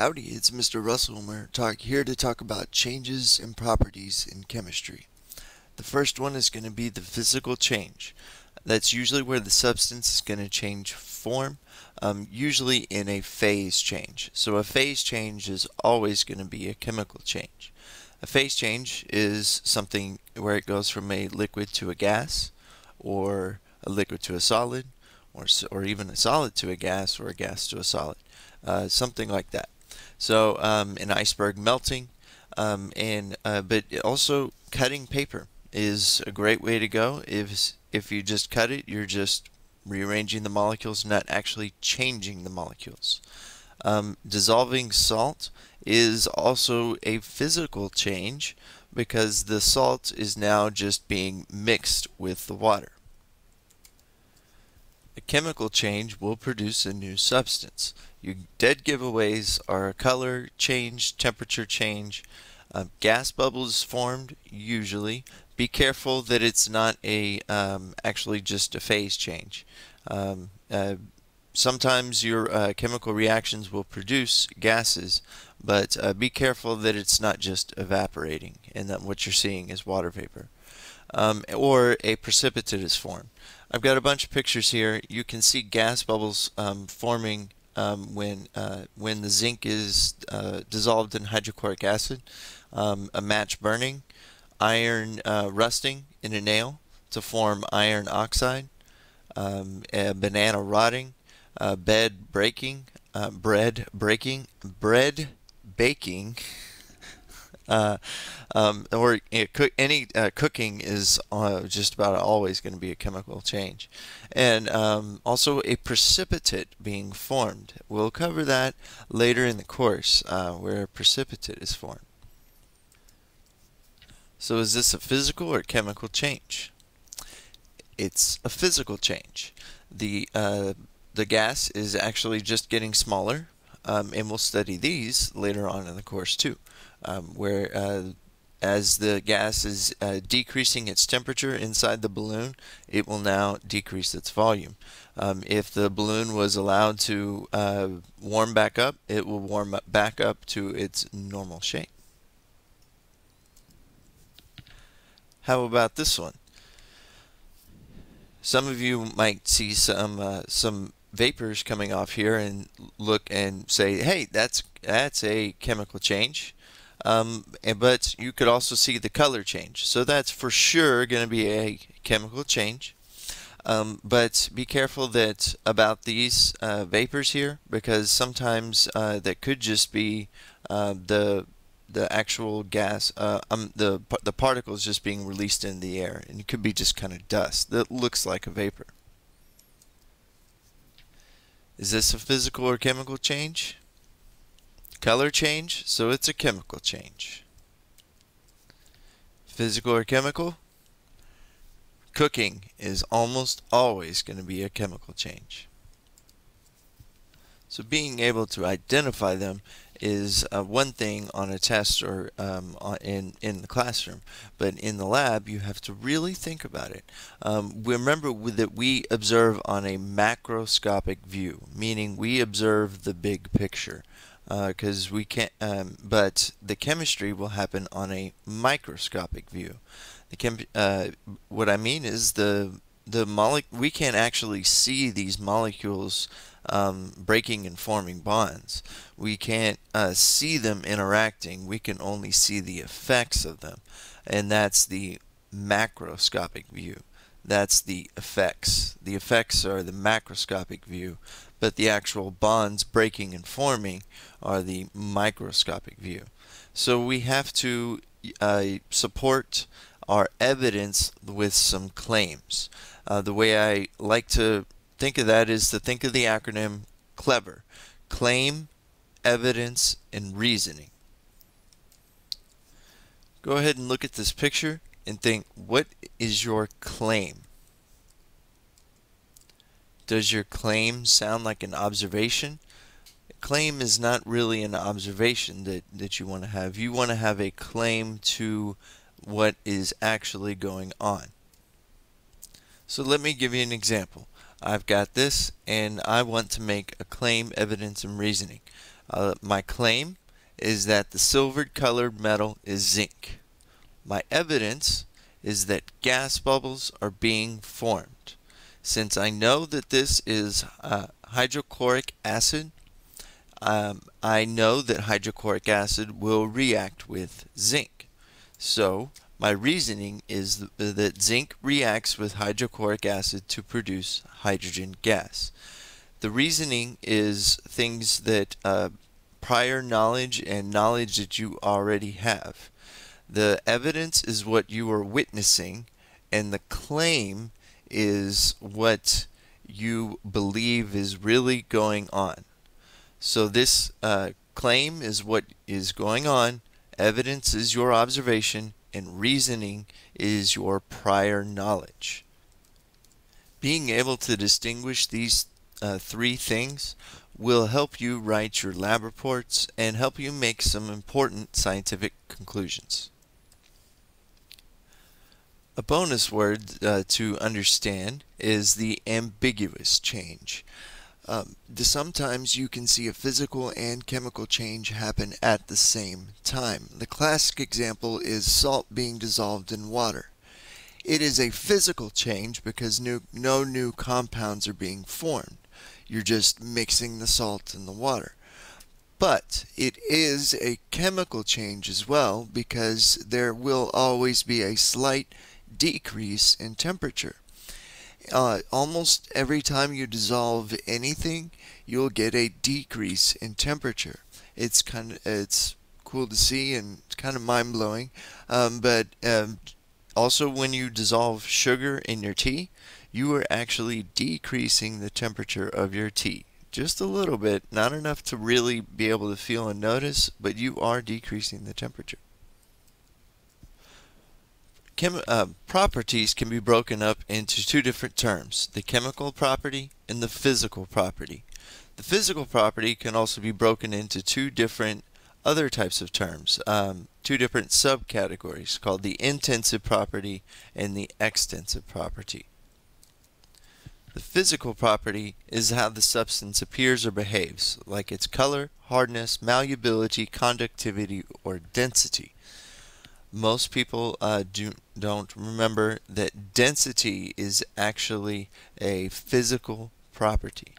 Howdy, it's Mr. Russell talk, here to talk about changes and properties in chemistry. The first one is going to be the physical change. That's usually where the substance is going to change form, um, usually in a phase change. So a phase change is always going to be a chemical change. A phase change is something where it goes from a liquid to a gas, or a liquid to a solid, or, or even a solid to a gas, or a gas to a solid. Uh, something like that. So um, an iceberg melting, um, and uh, but also cutting paper is a great way to go. If if you just cut it, you're just rearranging the molecules, not actually changing the molecules. Um, dissolving salt is also a physical change because the salt is now just being mixed with the water. Chemical change will produce a new substance. Your dead giveaways are a color change, temperature change, um, gas bubbles formed usually. Be careful that it's not a um, actually just a phase change. Um, uh, sometimes your uh, chemical reactions will produce gases, but uh, be careful that it's not just evaporating and that what you're seeing is water vapor. Um, or a precipitate is formed. I've got a bunch of pictures here. You can see gas bubbles um, forming um, when uh, when the zinc is uh, dissolved in hydrochloric acid, um, a match burning, iron uh, rusting in a nail to form iron oxide, um, a banana rotting, bed breaking, uh, bread breaking, bread baking. Uh, um, or cook, any uh, cooking is uh, just about always going to be a chemical change, and um, also a precipitate being formed. We'll cover that later in the course, uh, where a precipitate is formed. So, is this a physical or chemical change? It's a physical change. The uh, the gas is actually just getting smaller, um, and we'll study these later on in the course too um, where uh, as the gas is uh, decreasing its temperature inside the balloon, it will now decrease its volume. Um, if the balloon was allowed to uh, warm back up, it will warm up back up to its normal shape. How about this one? Some of you might see some uh, some vapors coming off here and look and say, "Hey, that's that's a chemical change." Um, but you could also see the color change. So that's for sure going to be a chemical change. Um, but be careful that about these uh, vapors here because sometimes uh, that could just be uh, the the actual gas, uh, um, the the particles just being released in the air, and it could be just kind of dust that looks like a vapor. Is this a physical or chemical change? Color change, so it's a chemical change. Physical or chemical? Cooking is almost always going to be a chemical change. So being able to identify them is uh, one thing on a test or um, in in the classroom, but in the lab you have to really think about it. Um, remember that we observe on a macroscopic view, meaning we observe the big picture because uh, we can't. Um, but the chemistry will happen on a microscopic view. The chem. Uh, what I mean is the the mole. We can't actually see these molecules um, breaking and forming bonds. We can't uh, see them interacting. We can only see the effects of them, and that's the macroscopic view. That's the effects. The effects are the macroscopic view, but the actual bonds breaking and forming are the microscopic view. So we have to uh, support our evidence with some claims. Uh, the way I like to think of that is to think of the acronym CLEVER. Claim, evidence, and reasoning. Go ahead and look at this picture and think, what is your claim? Does your claim sound like an observation? A claim is not really an observation that, that you want to have. You want to have a claim to what is actually going on. So let me give you an example. I've got this and I want to make a claim, evidence, and reasoning. Uh, my claim is that the silvered colored metal is zinc. My evidence is that gas bubbles are being formed. Since I know that this is uh, hydrochloric acid, um, I know that hydrochloric acid will react with zinc. So my reasoning is that zinc reacts with hydrochloric acid to produce hydrogen gas. The reasoning is things that uh, prior knowledge and knowledge that you already have. The evidence is what you are witnessing, and the claim is what you believe is really going on. So this uh, claim is what is going on, evidence is your observation, and reasoning is your prior knowledge. Being able to distinguish these uh, three things will help you write your lab reports and help you make some important scientific conclusions. A bonus word uh, to understand is the ambiguous change. Um, sometimes you can see a physical and chemical change happen at the same time. The classic example is salt being dissolved in water. It is a physical change because new, no new compounds are being formed. You're just mixing the salt in the water. But it is a chemical change as well because there will always be a slight decrease in temperature. Uh, almost every time you dissolve anything, you'll get a decrease in temperature. It's kind of it's cool to see and kind of mind blowing. Um, but um, also, when you dissolve sugar in your tea, you are actually decreasing the temperature of your tea. Just a little bit, not enough to really be able to feel and notice, but you are decreasing the temperature. Uh, properties can be broken up into two different terms, the chemical property and the physical property. The physical property can also be broken into two different other types of terms, um, two different subcategories called the intensive property and the extensive property. The physical property is how the substance appears or behaves, like its color, hardness, malleability, conductivity, or density most people uh, do, don't remember that density is actually a physical property.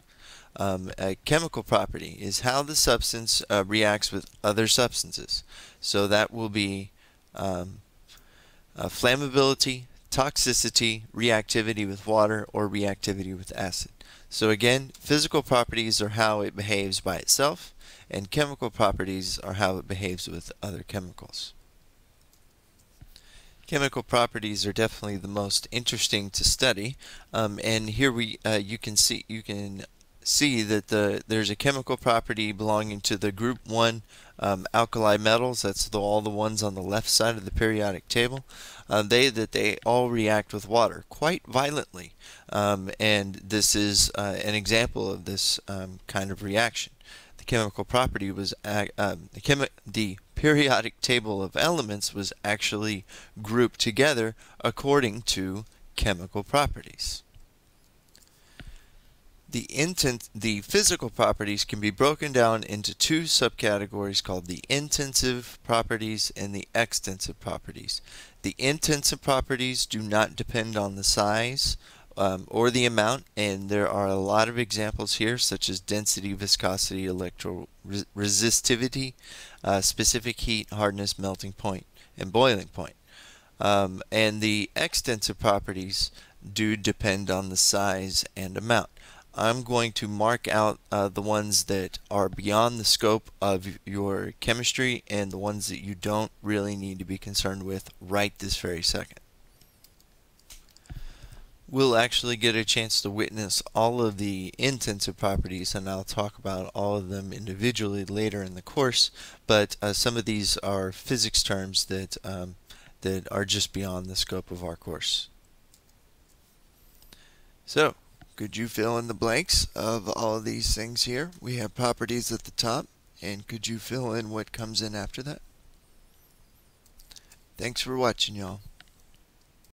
Um, a chemical property is how the substance uh, reacts with other substances. So that will be um, uh, flammability, toxicity, reactivity with water, or reactivity with acid. So again, physical properties are how it behaves by itself, and chemical properties are how it behaves with other chemicals. Chemical properties are definitely the most interesting to study, um, and here we uh, you can see you can see that the there's a chemical property belonging to the group 1 um, alkali metals. That's the, all the ones on the left side of the periodic table. Uh, they that they all react with water quite violently um, and this is uh, an example of this um, kind of reaction the chemical property was uh, the, chemi the periodic table of elements was actually grouped together according to chemical properties. The, intent, the physical properties can be broken down into two subcategories called the intensive properties and the extensive properties. The intensive properties do not depend on the size um, or the amount, and there are a lot of examples here, such as density, viscosity, electroresistivity, uh, specific heat, hardness, melting point, and boiling point. Um, and the extensive properties do depend on the size and amount. I'm going to mark out uh, the ones that are beyond the scope of your chemistry and the ones that you don't really need to be concerned with right this very second we'll actually get a chance to witness all of the intensive properties and I'll talk about all of them individually later in the course but uh, some of these are physics terms that um, that are just beyond the scope of our course. So could you fill in the blanks of all of these things here? We have properties at the top and could you fill in what comes in after that? Thanks for watching y'all.